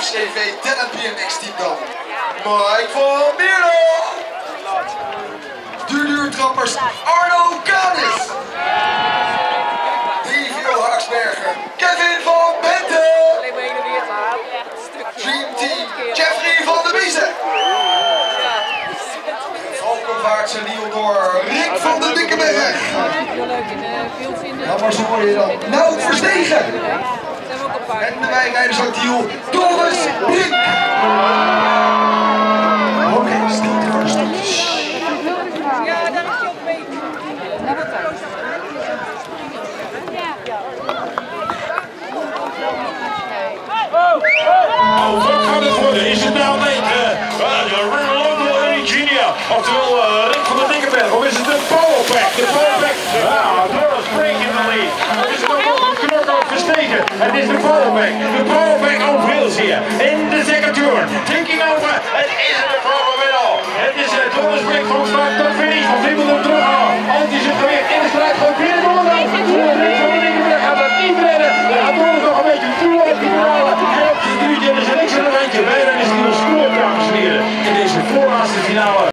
CV Talent BMX team dan. Mike van Mierlo. Duurduurtrappers Arno Kanis. Devio Haaksberger. Kevin van Bente. Dream Team Jeffrey van der Biezen. Valkenvaartse Lieldoor Rick van Dikkenberg. De vinden. Ja, maar zo hoor je dan. Nou, Verstegen. En de wijnrijders uit Tiel, De. Ja, daar is ook mee. Oh, wat gaat het? Is het nou de oftewel uh, Rick van der Dikkenberg, of is het de Powerpack? De Powerpack, ja, Doris Brink in de lead. Is het ook nog een versteken? Het is de Powerpack, de Powerpack over Hills hier, in de second turn, over, het is de Power Medal. Het is uh, Doris Brink van